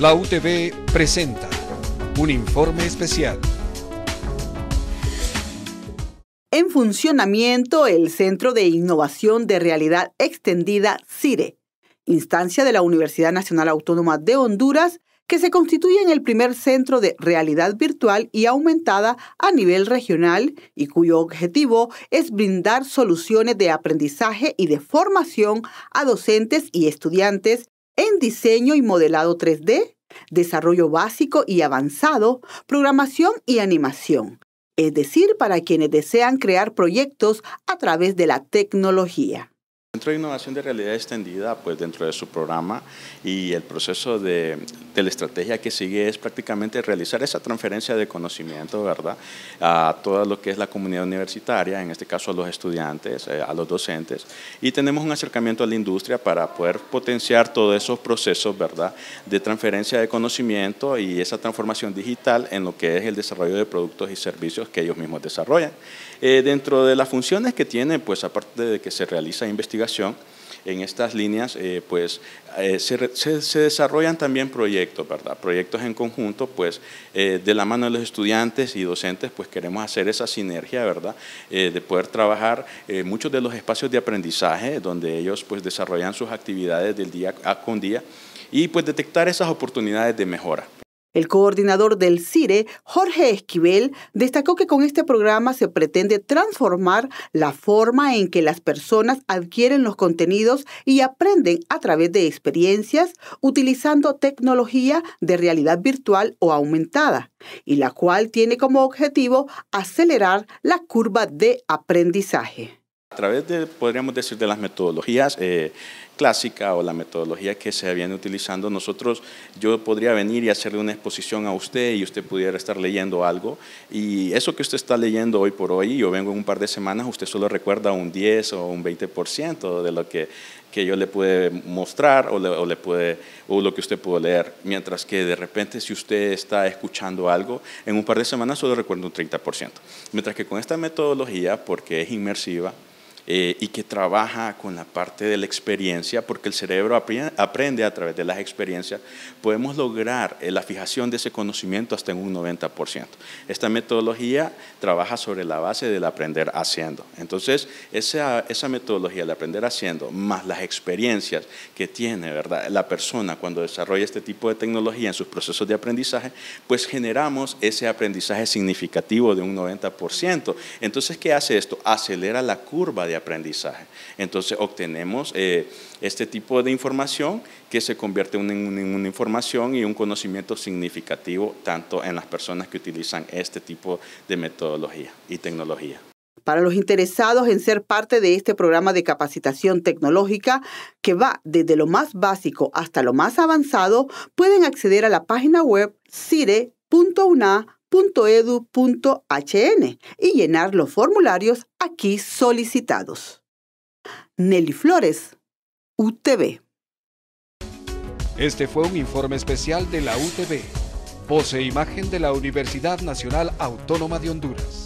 La UTV presenta un informe especial. En funcionamiento el Centro de Innovación de Realidad Extendida CIRE, instancia de la Universidad Nacional Autónoma de Honduras, que se constituye en el primer centro de realidad virtual y aumentada a nivel regional y cuyo objetivo es brindar soluciones de aprendizaje y de formación a docentes y estudiantes en diseño y modelado 3D, desarrollo básico y avanzado, programación y animación, es decir, para quienes desean crear proyectos a través de la tecnología. Centro de Innovación de Realidad Extendida, pues dentro de su programa y el proceso de, la estrategia que sigue es prácticamente realizar esa transferencia de conocimiento, ¿verdad? A toda lo que es la comunidad universitaria, en este caso a los estudiantes, eh, a los docentes, y tenemos un acercamiento a la industria para poder potenciar todos esos procesos, ¿verdad? De transferencia de conocimiento y esa transformación digital en lo que es el desarrollo de productos y servicios que ellos mismos desarrollan. Eh, dentro de las funciones que tiene, pues aparte de que se realiza investigación, en estas líneas, eh, pues eh, se, desarrollan también proyectos, ¿verdad? Proyectos en conjunto, pues de la mano de los estudiantes y docentes, pues queremos hacer esa sinergia, ¿verdad? de poder trabajar muchos de los espacios de aprendizaje donde ellos pues desarrollan sus actividades del día con día y pues detectar esas oportunidades de mejora. El coordinador del CIRE, Jorge Esquivel, destacó que con este programa se pretende transformar la forma en que las personas adquieren los contenidos y aprenden a través de experiencias utilizando tecnología de realidad virtual o aumentada, y la cual tiene como objetivo acelerar la curva de aprendizaje. A través de, podríamos decir, de las metodologías eh, clásicas o la metodología que se viene utilizando, nosotros, yo podría venir y hacerle una exposición a usted y usted pudiera estar leyendo algo y eso que usted está leyendo hoy por hoy, yo vengo en un par de semanas, usted solo recuerda un 10 o un 20% de lo que, que yo le puede mostrar o, le, o, le puede, o lo que usted pudo leer, mientras que de repente si usted está escuchando algo, en un par de semanas solo recuerda un 30%. Mientras que con esta metodología, porque es inmersiva, eh, y que trabaja con la parte de la experiencia, porque el cerebro aprende a través de las experiencias, podemos lograr eh, la fijación de ese conocimiento hasta en un 90%. Esta metodología trabaja sobre la base del aprender haciendo. Entonces, esa, esa metodología del aprender haciendo, más las experiencias que tiene ¿verdad? la persona cuando desarrolla este tipo de tecnología en sus procesos de aprendizaje, pues generamos ese aprendizaje significativo de un 90%. Entonces, ¿qué hace esto? Acelera la curva de aprendizaje. Entonces obtenemos eh, este tipo de información que se convierte en una, información y un conocimiento significativo tanto en las personas que utilizan este tipo de metodología y tecnología. Para los interesados en ser parte de este programa de capacitación tecnológica que va desde lo más básico hasta lo más avanzado, pueden acceder a la página web cire.una .edu.hn y llenar los formularios aquí solicitados. Nelly Flores, UTV. Este fue un informe especial de la UTV, voz e imagen de la Universidad Nacional Autónoma de Honduras.